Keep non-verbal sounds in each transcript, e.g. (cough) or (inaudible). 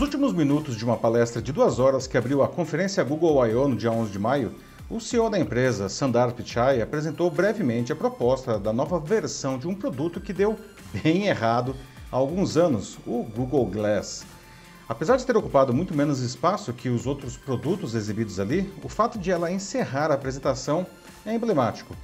Nos últimos minutos de uma palestra de duas horas que abriu a conferência Google I.O. no dia 11 de maio, o CEO da empresa, Sundar Pichai, apresentou brevemente a proposta da nova versão de um produto que deu bem errado há alguns anos, o Google Glass. Apesar de ter ocupado muito menos espaço que os outros produtos exibidos ali, o fato de ela encerrar a apresentação é emblemático.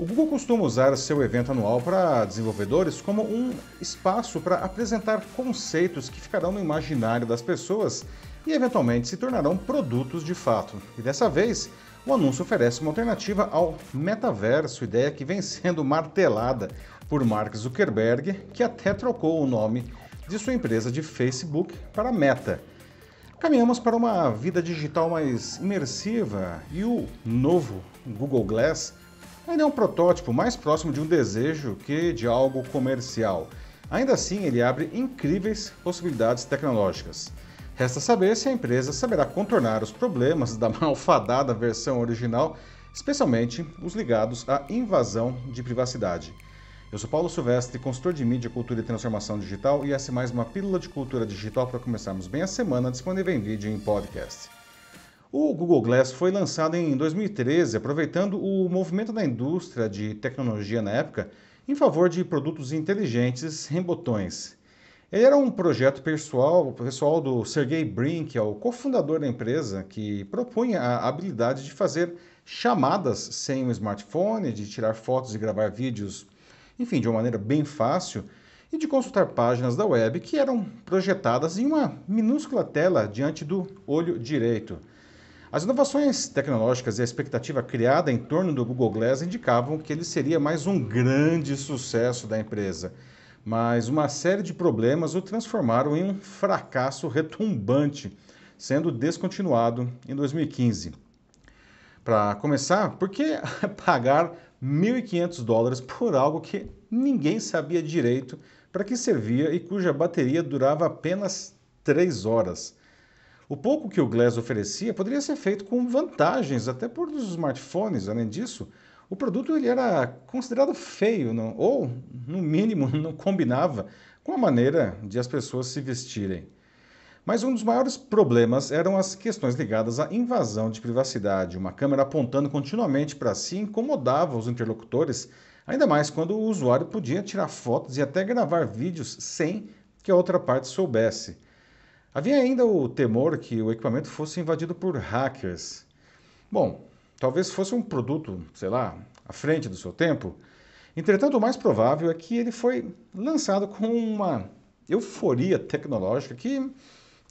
O Google costuma usar seu evento anual para desenvolvedores como um espaço para apresentar conceitos que ficarão no imaginário das pessoas e eventualmente se tornarão produtos de fato. E dessa vez, o anúncio oferece uma alternativa ao metaverso, ideia que vem (laughs) sendo martelada por Mark Zuckerberg, que até trocou o nome de sua empresa de Facebook para Meta. Caminhamos para uma vida digital mais imersiva e o novo Google Glass Ainda é um protótipo mais próximo de um desejo que de algo comercial. Ainda assim, ele abre incríveis possibilidades tecnológicas. Resta saber se a empresa saberá contornar os problemas da (laughs) malfadada versão original, especialmente os ligados à invasão de privacidade. Eu sou Paulo Silvestre, consultor de mídia, cultura e transformação digital, e essa é mais uma pílula de cultura digital para começarmos bem a semana, disponível em vídeo e em podcast. O Google Glass foi lançado em 2013, aproveitando o movimento da indústria de tecnologia na época em favor de produtos inteligentes em botões. Ele era um projeto pessoal, pessoal do Sergey Brin, que é o cofundador da empresa, que propunha a habilidade de fazer chamadas sem um smartphone, de tirar fotos e gravar vídeos, enfim, de uma maneira bem fácil, e de consultar páginas da web que eram projetadas em uma minúscula tela diante do olho direito. As inovações tecnológicas e a expectativa criada em torno do Google Glass indicavam que ele seria mais um grande sucesso da empresa, mas uma série de problemas o transformaram em um fracasso retumbante, sendo descontinuado em 2015. Para começar, por que (laughs) pagar 1.500 dólares por algo que ninguém sabia direito para que servia e cuja bateria durava apenas 3 horas? O pouco que o Glass oferecia poderia ser feito com vantagens, até por os smartphones. Além disso, o produto ele era considerado feio, não? ou, no mínimo, (laughs) não combinava com a maneira de as pessoas se vestirem. Mas um dos maiores problemas eram as questões ligadas à invasão de privacidade. Uma câmera apontando continuamente para si incomodava os interlocutores, ainda mais quando o usuário podia tirar fotos e até gravar vídeos sem que a outra parte soubesse. Havia ainda o temor que o equipamento fosse invadido por hackers. Bom, talvez fosse um produto, sei lá, à frente do seu tempo. Entretanto, o mais provável é que ele foi lançado com uma euforia tecnológica que,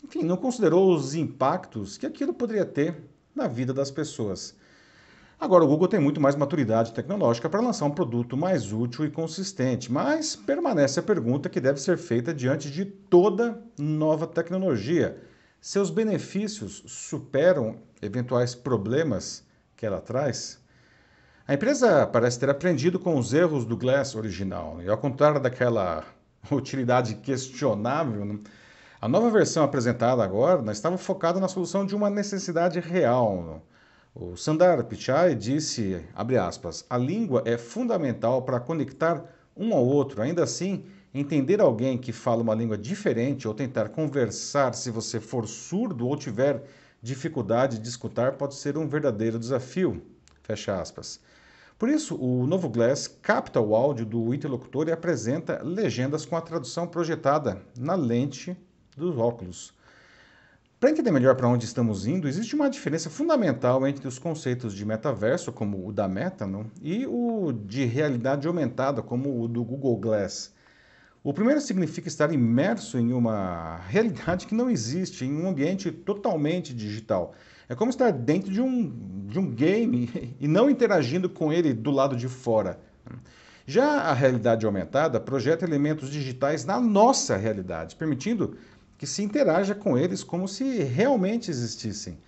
enfim, não considerou os impactos que aquilo poderia ter na vida das pessoas. Agora, o Google tem muito mais maturidade tecnológica para lançar um produto mais útil e consistente, mas permanece a pergunta que deve ser feita diante de toda nova tecnologia. Seus benefícios superam eventuais problemas que ela traz? A empresa parece ter aprendido com os erros do Glass original, e ao contrário daquela (laughs) utilidade questionável, né, a nova versão apresentada agora estava focada na solução de uma necessidade real. O Sundar Pichai disse, aspas, a língua é fundamental para conectar um ao outro. Ainda assim, entender alguém que fala uma língua diferente ou tentar conversar se você for surdo ou tiver dificuldade de escutar pode ser um verdadeiro desafio. Fecha aspas. Por isso, o novo Glass capta o áudio do interlocutor e apresenta legendas com a tradução projetada na lente dos óculos. Para entender melhor para onde estamos indo, existe uma diferença fundamental entre os conceitos de metaverso, como o da Meta, não? e o de realidade aumentada, como o do Google Glass. O primeiro significa estar imerso em uma (laughs) realidade que não existe, em um ambiente totalmente digital. É como estar dentro de um, de um game (laughs) e não interagindo com ele do lado de fora. Já a realidade aumentada projeta elementos digitais na nossa realidade, permitindo que se interaja com eles como se realmente existissem.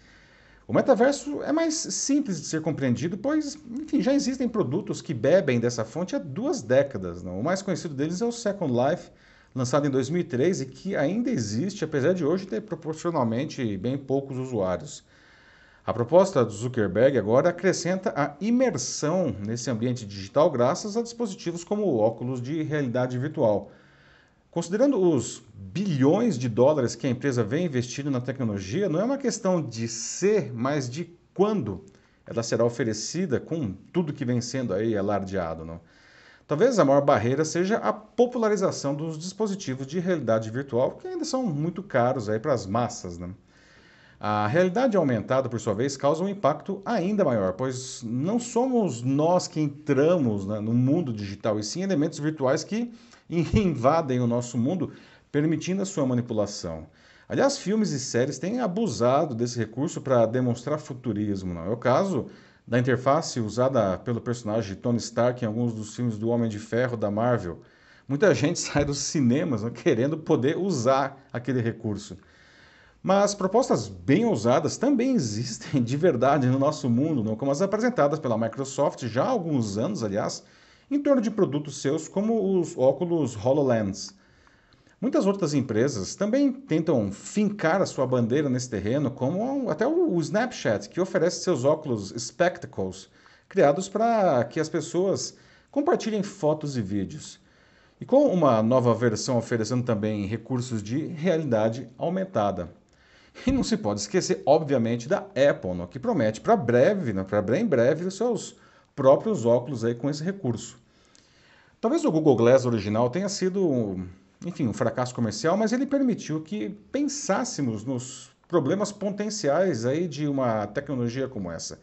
O metaverso é mais simples de ser compreendido, pois, enfim, já existem produtos que bebem dessa fonte há duas décadas. Não? O mais conhecido deles é o Second Life, lançado em 2003 e que ainda existe, apesar de hoje ter proporcionalmente bem poucos usuários. A proposta do Zuckerberg agora acrescenta a imersão nesse ambiente digital graças a dispositivos como óculos de realidade virtual. Considerando os bilhões de dólares que a empresa vem investindo na tecnologia, não é uma questão de ser, mas de quando ela será oferecida com tudo que vem sendo aí alardeado. Não? Talvez a maior barreira seja a popularização dos dispositivos de realidade virtual, que ainda são muito caros para as massas. Né? A realidade aumentada, por sua vez, causa um impacto ainda maior, pois não somos nós que entramos né, no mundo digital, e sim elementos virtuais que (laughs) invadem o nosso mundo, permitindo a sua manipulação. Aliás, filmes e séries têm abusado desse recurso para demonstrar futurismo. Não é o caso da interface usada pelo personagem Tony Stark em alguns dos filmes do Homem de Ferro da Marvel. Muita (laughs) gente sai dos cinemas não, querendo poder usar aquele recurso. Mas propostas bem ousadas também (laughs) existem de verdade no nosso mundo, não? como as apresentadas pela Microsoft já há alguns anos, aliás, em torno de produtos seus como os óculos HoloLens. Muitas outras empresas também tentam fincar a sua bandeira nesse terreno, como até o Snapchat, que oferece seus óculos Spectacles, criados para que as pessoas compartilhem fotos e vídeos. E com uma nova versão oferecendo também recursos de realidade aumentada. E não se pode esquecer, obviamente, da Apple, que promete para breve, para bem breve, os seus próprios óculos aí com esse recurso. Talvez o Google Glass original tenha sido, enfim, um fracasso comercial, mas ele permitiu que pensássemos nos problemas potenciais aí de uma tecnologia como essa.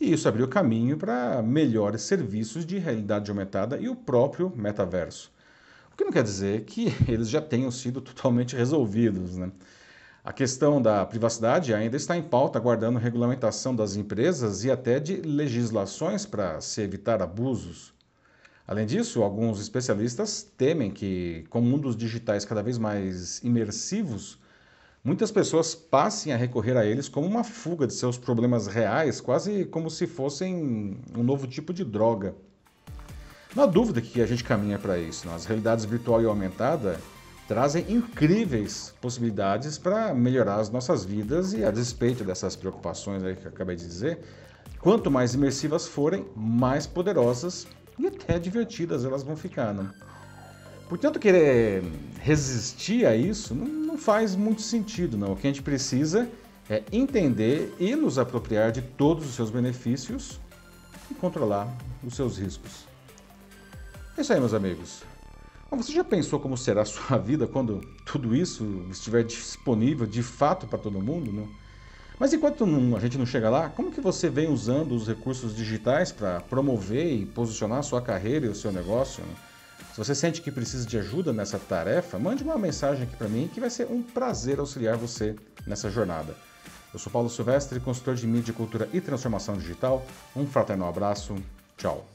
E isso abriu caminho para melhores serviços de realidade aumentada e o próprio metaverso. O que não quer dizer que (laughs) eles já tenham sido totalmente resolvidos. Né? A questão da privacidade ainda está em pauta, aguardando regulamentação das empresas e até de legislações para se evitar abusos. Além disso, alguns especialistas temem que, com mundos digitais cada vez mais imersivos, muitas pessoas passem a recorrer a eles como uma fuga de seus problemas reais, quase como se fossem um novo tipo de droga. Não há dúvida que a gente caminha para isso. Né? As realidades virtual e aumentada trazem incríveis possibilidades para melhorar as nossas vidas e, a despeito dessas preocupações que acabei de dizer, quanto mais imersivas forem, mais poderosas e até divertidas elas vão ficar, né? Portanto, querer resistir a isso não, não faz muito sentido, não. O que a gente precisa é entender e nos apropriar de todos os seus benefícios e controlar os seus riscos. É isso aí, meus amigos. Você já pensou como será a sua (laughs) vida quando tudo isso estiver disponível de fato para todo mundo? Não? Mas enquanto a gente não chega lá, como que você vem usando os recursos digitais para promover e posicionar a sua carreira e o seu negócio? Né? Se você sente que precisa de ajuda nessa tarefa, mande uma mensagem aqui para mim que vai ser um prazer auxiliar você nessa jornada. Eu sou Paulo Silvestre, consultor de mídia, cultura e transformação digital. Um fraternal abraço. Tchau.